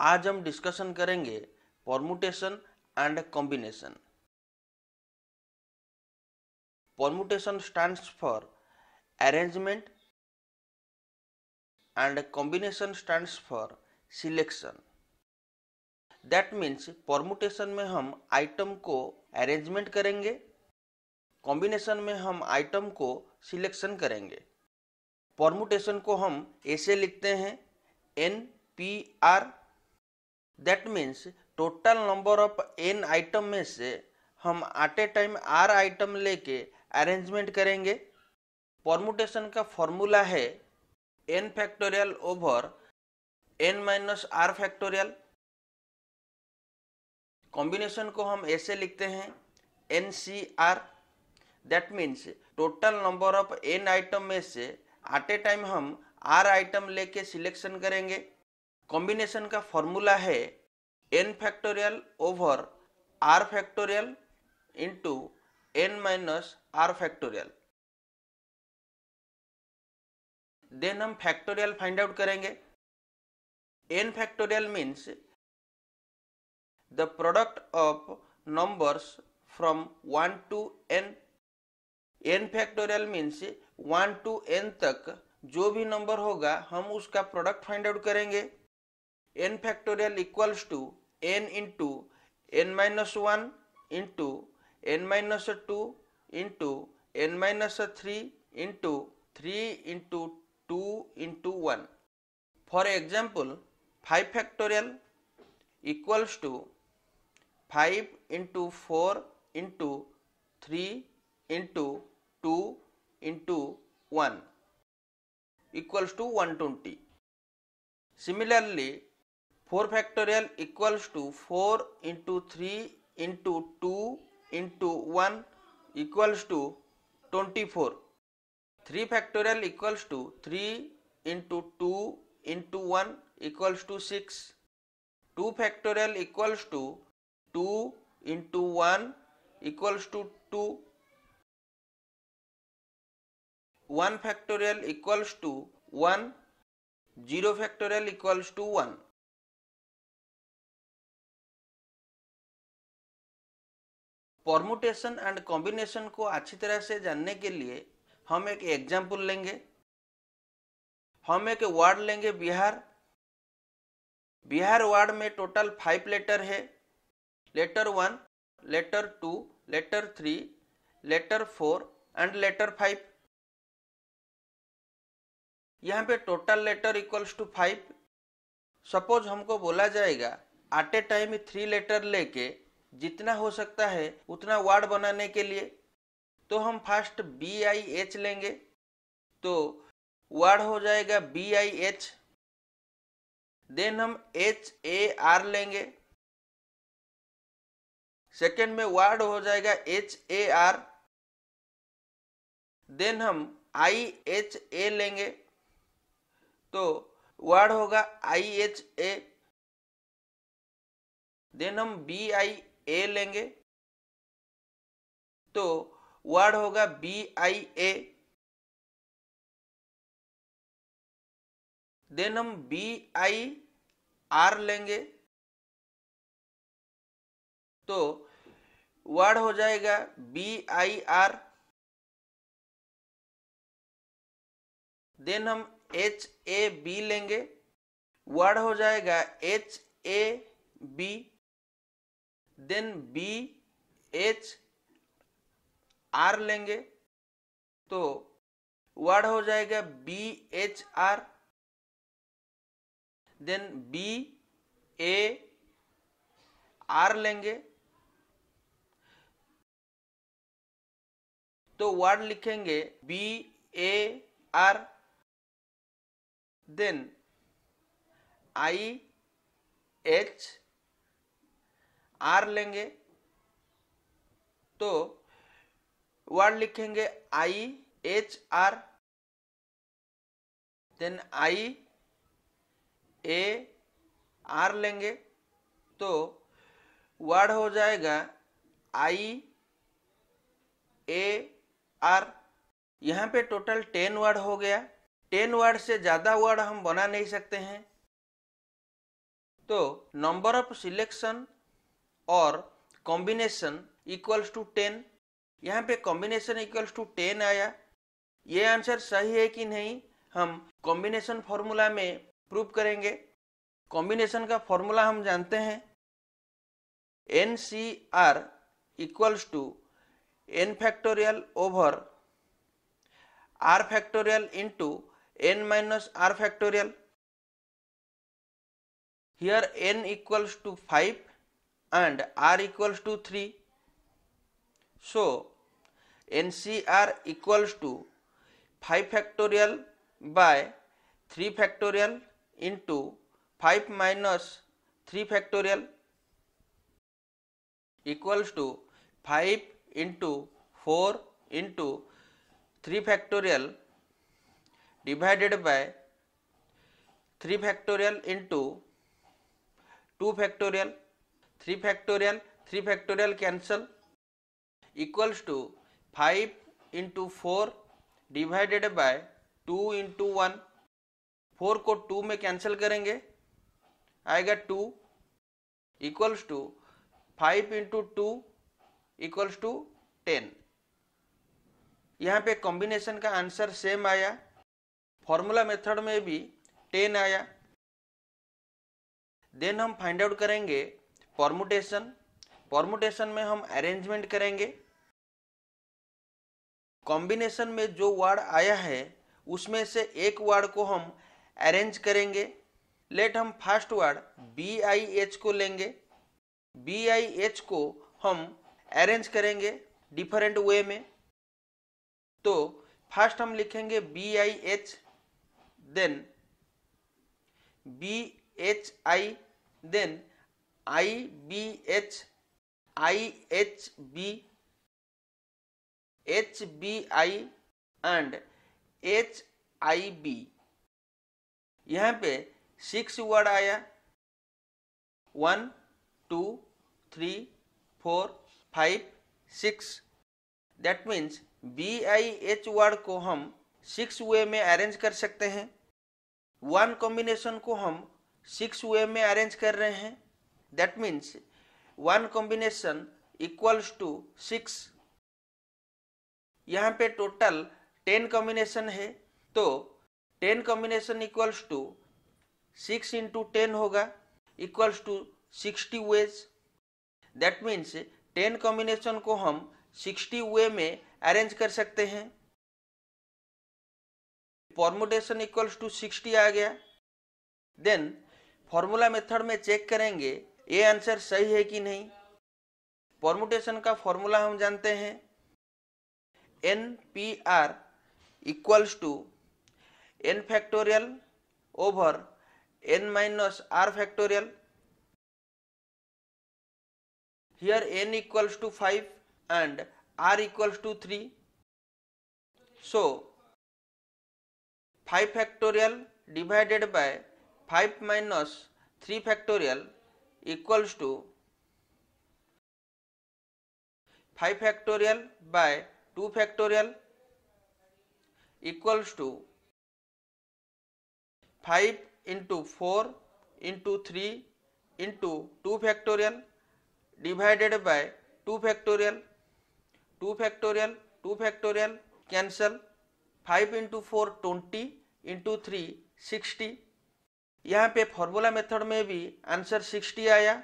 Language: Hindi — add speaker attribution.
Speaker 1: आज हम डिस्कशन करेंगे permutation and combination permutation stands for arrangement and combination stands for selection that means permutation में हम आइटम को अरेंजमेंट करेंगे कॉम्बिनेशन में हम आइटम को सिलेक्शन करेंगे. परमुटेशन को हम ऐसे लिखते हैं n P r that means total number of n item में से हम at a time r item लेके अरेंजमेंट करेंगे। परमुटेशन का फॉर्मूला है n factorial over n minus r factorial combination को हम ऐसे लिखते हैं n C r that means total number of n item में से एट ए टाइम हम आर आइटम लेके सिलेक्शन करेंगे। कॉम्बिनेशन का फॉर्मूला है n factorial over r factorial into n minus r factorial then हम फैक्टोरियल फाइंड आउट करेंगे। N factorial means the product of numbers from 1 to n. n factorial means 1 to n तक जो भी नंबर होगा, हम उसका प्रोडक्ट फाइंड आउट करेंगे। N factorial equals to n into n minus one into n minus two into n minus three into three into two into one for example five factorial equals to 5 into 4 into 3 into 2 into 1 equals to 120. Similarly, 4 factorial equals to 4 into 3 into 2 into 1 equals to 24. 3 factorial equals to 3 into 2 into 1 equals to 6. 2 factorial equals to 2 into 1 equals to 2 1 factorial equals to 1 0 factorial equals to 1 permutation and combination को अच्छी तरह से जानने के लिए हम एक एग्ज़ाम्पल लेंगे। हम एक वर्ड लेंगे बिहार। बिहार वर्ड में टोटल फाइव लेटर है। Letter one letter two letter three letter four and letter five यहाँ पे total letter equals to five suppose हमको बोला जाएगा at a time three letter लेके जितना हो सकता है उतना वार्ड बनाने के लिए। तो हम फ़र्स्ट बी आई एच लेंगे। तो वार्ड हो जाएगा बी आई एच देन हम एच ए आर लेंगे। सेकेंड में वार्ड हो जाएगा एच ए आर देन हम आई एच ए लेंगे। तो वर्ड होगा आई एच ए देन हम बी आई ए लेंगे तो वर्ड होगा बी आई ए देन हम बी आई आर लेंगे तो वर्ड हो जाएगा बी आई आर देन हम एच ए बी लेंगे वर्ड हो जाएगा H A B then B H R लेंगे। तो वर्ड हो जाएगा B H R. Then B A R लेंगे। तो वर्ड लिखेंगे B A R. Then I H R लेंगे तो वर्ड लिखेंगे I H R then I A R लेंगे तो वर्ड हो जाएगा आई ए आर यहाँ पे टोटल टेन वर्ड हो गया। टेन वर्ड से ज़्यादा वर्ड हम बना नहीं सकते हैं। तो नंबर ऑफ़ सिलेक्शन और कॉम्बिनेशन इक्वल्स टू टेन यहाँ पे कॉम्बिनेशन इक्वल्स टू टेन आया। ये आंसर सही है कि नहीं, हम कॉम्बिनेशन फॉर्मूला में प्रूव करेंगे। कॉम्बिनेशन का फॉर्मूला हम जानते हैं। N C r equals to n factorial over r factorial into n minus r factorial here n equals to 5 and r equals to 3 so ncr equals to 5 factorial by 3 factorial into 5 minus 3 factorial equals to 5 into 4 into 3 factorial divided by 3 factorial into 2 factorial 3 factorial 3 factorial cancel equals to 5 into 4 divided by 2 into 1 4 को 2 में कैंसिल करेंगे, आएगा 2 equals to 5 into two equals to 10 यहाँ पे कॉम्बिनेशन का आंसर सेम आया। फॉर्मूला मेथड में भी 10 आया। देन हम फाइंड आउट करेंगे परमुटेशन परमुटेशन में हम अरेंजमेंट करेंगे। कॉम्बिनेशन में जो वर्ड आया है, उसमें से एक वर्ड को हम अरेंज करेंगे। लेट हम first word B I H को लेंगे। बी आई एच को हम अरेंज करेंगे डिफरेंट वे में। तो फ़र्स्ट हम लिखेंगे B I H then B H I then I and H I B यहाँ पे सिक्स वर्ड आया। One two three four five six that means B I H word को हम सिक्स वे में अरेंज कर सकते हैं। वन कॉम्बिनेशन को हम सिक्स वे में अरेंज कर रहे हैं। That means one combination equals to six यहाँ पे टोटल टेन कॉम्बिनेशन है तो ten combination equals to six into ten होगा equals to sixty ways that means ten combination को हम सिक्सटी वे में अरेंज कर सकते हैं। फॉर्मुटेशन इक्वल्स टू सिक्सटी आ गया। देन फॉर्मूला मेथड में चेक करेंगे। ये आंसर सही है कि नहीं? फॉर्मुटेशन का फॉर्मूला हम जानते हैं। N P r equals to n factorial over n minus r factorial here n equals to 5 and r equals to 3 so 5 factorial divided by 5 minus 3 factorial equals to 5 factorial by 2 factorial equals to 5 into 4 into 3 into 2 factorial divided by 2 factorial 2 factorial 2 factorial cancel 5 into 4 20 into 3 60 यहाँ पे फॉर्मूला मेथड में भी आंसर 60 आया।